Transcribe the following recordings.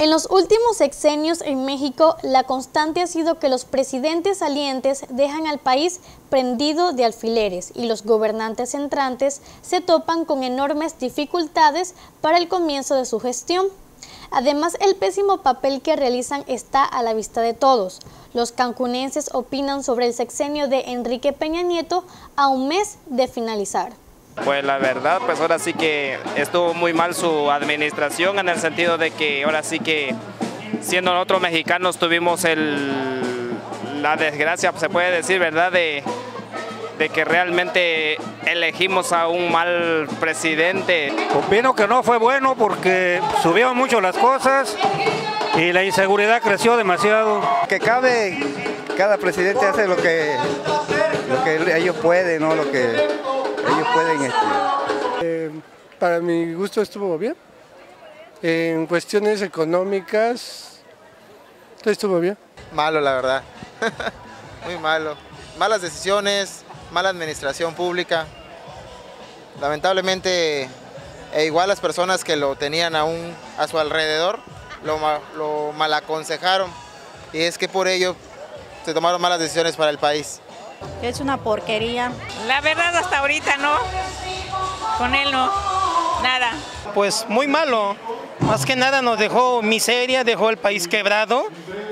En los últimos sexenios en México, la constante ha sido que los presidentes salientes dejan al país prendido de alfileres y los gobernantes entrantes se topan con enormes dificultades para el comienzo de su gestión. Además, el pésimo papel que realizan está a la vista de todos. Los cancunenses opinan sobre el sexenio de Enrique Peña Nieto a un mes de finalizar. Pues la verdad, pues ahora sí que estuvo muy mal su administración en el sentido de que ahora sí que siendo nosotros mexicanos tuvimos el, la desgracia, se puede decir, ¿verdad? De, de que realmente elegimos a un mal presidente. Opino que no fue bueno porque subieron mucho las cosas y la inseguridad creció demasiado. Que cabe, cada presidente hace lo que, lo que ellos pueden, ¿no? Lo que ellos pueden. Este. Eh, para mi gusto estuvo bien. En cuestiones económicas, estuvo bien. Malo, la verdad. Muy malo. Malas decisiones, mala administración pública. Lamentablemente, e igual las personas que lo tenían aún a su alrededor lo, lo mal aconsejaron y es que por ello se tomaron malas decisiones para el país. Es una porquería. La verdad hasta ahorita no, con él no, nada. Pues muy malo, más que nada nos dejó miseria, dejó el país quebrado.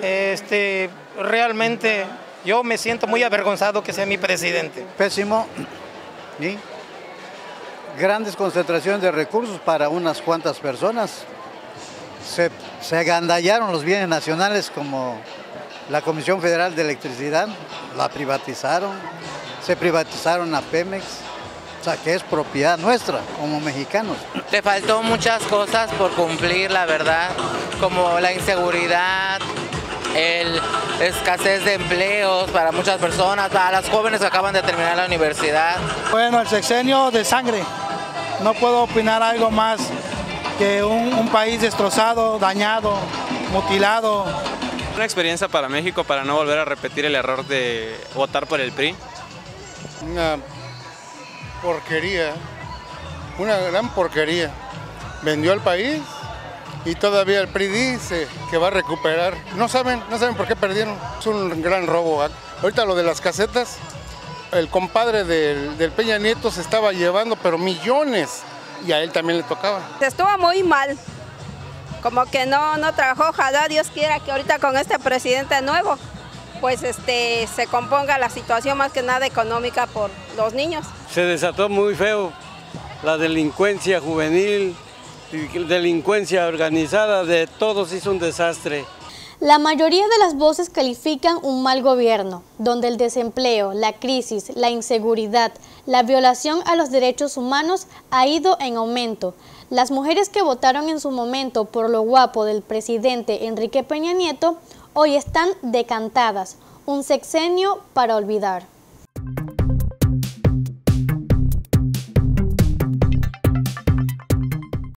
Este, realmente yo me siento muy avergonzado que sea mi presidente. Pésimo. ¿Y? Grandes concentraciones de recursos para unas cuantas personas. Se, se agandallaron los bienes nacionales como la Comisión Federal de Electricidad, la privatizaron, se privatizaron a Pemex, o sea que es propiedad nuestra como mexicanos. Le faltó muchas cosas por cumplir, la verdad, como la inseguridad, el escasez de empleos para muchas personas, para las jóvenes que acaban de terminar la universidad. Bueno, el sexenio de sangre. No puedo opinar algo más que un, un país destrozado, dañado, mutilado. Una experiencia para México para no volver a repetir el error de votar por el PRI. Una porquería, una gran porquería. Vendió al país y todavía el PRI dice que va a recuperar. No saben, no saben por qué perdieron. Es un gran robo. Ahorita lo de las casetas, el compadre del, del Peña Nieto se estaba llevando, pero millones, y a él también le tocaba. Estuvo muy mal, como que no, no trabajó. Ojalá Dios quiera que ahorita con este presidente nuevo, pues este, se componga la situación más que nada económica por los niños. Se desató muy feo la delincuencia juvenil, delincuencia organizada, de todos hizo un desastre. La mayoría de las voces califican un mal gobierno, donde el desempleo, la crisis, la inseguridad, la violación a los derechos humanos ha ido en aumento. Las mujeres que votaron en su momento por lo guapo del presidente Enrique Peña Nieto hoy están decantadas, un sexenio para olvidar.